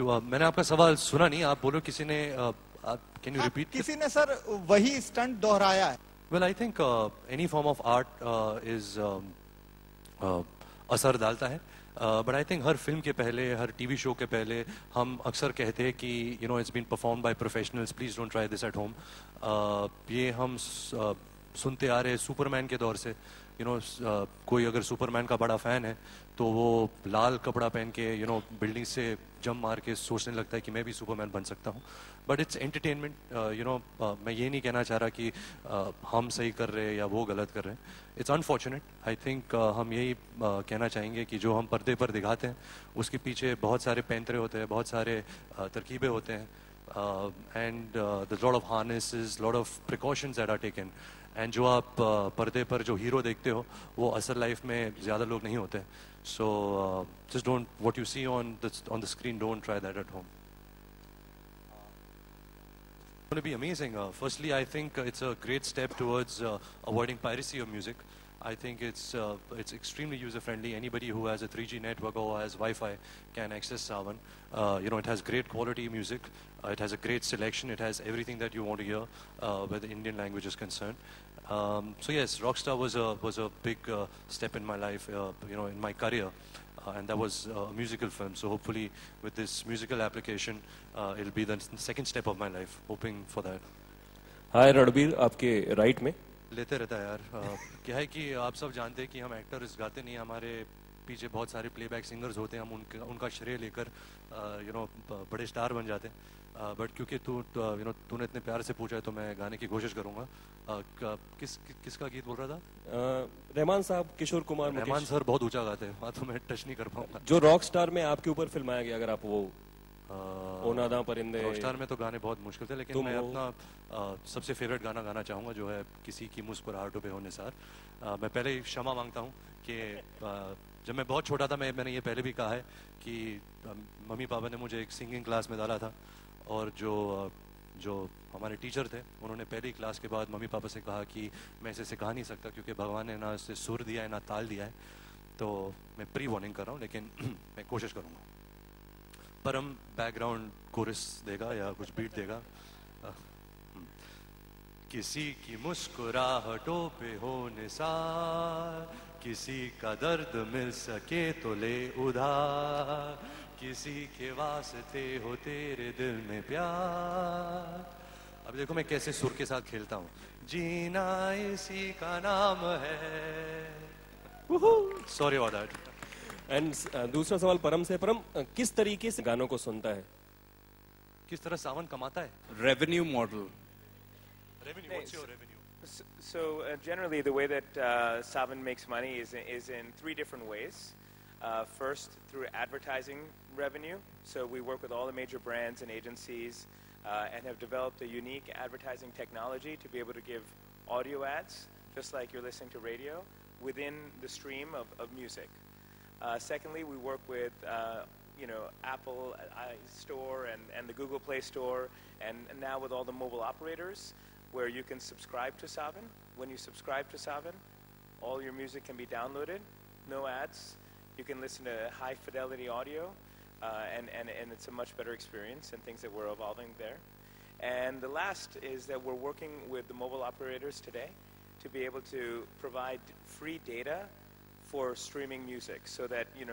मैंने आपका सवाल सुना नहीं आप बोलो किसी ने कैन यू रिपीट किसी ने सर वही स्टंट दोहराया है। Any form of art uh, is um, uh, असर डालता है। बट आई थिंक हर फ़िल्म के पहले हर टीवी शो के पहले हम अक्सर कहते हैं कि you know it's been perform by professionals please don't try this at home ये हम uh, सुनते आ रहे सुपरमैन के दौर से। यू नो कोई अगर सुपरमैन का बड़ा फ़ैन है तो वो लाल कपड़ा पहन के यू नो बिल्डिंग से जम मार के सोचने लगता है कि मैं भी सुपरमैन बन सकता हूँ। But it's entertainment you know मैं ये नहीं कहना चाह रहा कि uh, हम सही कर रहे हैं या वो गलत कर रहे हैं। इट्स अनफॉर्चुनेट आई थिंक हम यही uh, कहना चाहेंगे कि जो हम पर्दे पर दिखाते हैं उसके पीछे बहुत सारे पैंतरे होते हैं बहुत सारे uh, तरकीबें होते हैं। And the lot of harness lot of precautions that are taken and जो आप uh, पर्दे पर जो हीरो देखते हो वो असल लाइफ में ज़्यादा लोग नहीं होते so just don't what you see on on the screen don't try that at home going to be amazing. Uh, firstly, I think uh, it's a great step towards uh, avoiding piracy of music. I think it's uh, it's extremely user friendly. Anybody who has a 3G network or has Wi-Fi can access Savan. Uh, you know, it has great quality music. Uh, it has a great selection. It has everything that you want to hear uh, where the Indian language is concerned. Um, so yes, Rockstar was a was a big uh, step in my life. Uh, you know, in my career. Uh, and that was uh, a musical film. So hopefully, with this musical application, uh, it'll be the second step of my life. Hoping for that. हाय रणबीर आपके right में लेते रहता है यार। अ, क्या है कि आप सब जानते हैं कि हम एक्टर्स गाते नहीं हमारे पीछे बहुत सारे प्लेबैक सिंगर्स होते हैं हम उनका उनका श्रेय लेकर यू नो बड़े स्टार बन जाते हैं। बट क्योंकि तू यू नो तूने इतने प्यार से पूछा है तो मैं गाने की कोशिश करूँगा। किस कि, किसका गीत बोल रहा था? रहमान साहब किशोर कुमार रहमान सर बहुत ऊँचा गाते हैं। वहाँ तो मैं टच नहीं कर पाऊँगा। जो रॉक स्टार में आपके ऊपर फिल्माया गया अगर आप वो रॉकस्टार में तो गाने बहुत मुश्किल थे लेकिन तुम मैं हो। अपना सबसे फेवरेट गाना गाना चाहूँगा जो है किसी की मुस्कुराहटों पे हो निसार। अ, मैं पहले ही क्षमा माँगता हूँ कि जब मैं बहुत छोटा था मैं मैंने ये पहले भी कहा है कि मम्मी पापा ने मुझे एक सिंगिंग क्लास में डाला था और जो जो हमारे टीचर थे उन्होंने पहली क्लास के बाद मम्मी पापा से कहा कि मैं इसे सिखा नहीं सकता क्योंकि भगवान ने ना इसे सुर दिया है ना ताल दिया है। तो मैं प्री वार्निंग कर रहा हूँ लेकिन मैं कोशिश करूँगा। परम बैकग्राउंड कोरस देगा या कुछ बीट देगा? हम्म। किसी की मुस्कुराहटों पे हो निसार किसी का दर्द मिल सके तो ले उधार किसी के वास्ते हो तेरे दिल में प्यार। अब देखो मैं कैसे सुर के साथ खेलता हूँ। जीना इसी का नाम है। सॉरी दैट एंड दूसरा सवाल परम से परम अ, किस तरीके से गानों को सुनता है किस तरह सावन कमाता है revenue model. Revenue what's your revenue S- So uh, generally, the way that uh, Savan makes money is is in three different ways. Uh, first, through advertising revenue. So we work with all the major brands and agencies, uh, and have developed a unique advertising technology to be able to give audio ads, just like you're listening to radio, within the stream of, of music. Uh, secondly, we work with uh, you know Apple uh, Store and, and the Google Play Store, and, and now with all the mobile operators, where you can subscribe to Savan. When you subscribe to Savan, all your music can be downloaded, no ads. You can listen to high fidelity audio, uh, and, and, and it's a much better experience and things that we're evolving there. And the last is that we're working with the mobile operators today to be able to provide free data for streaming music so that, you know,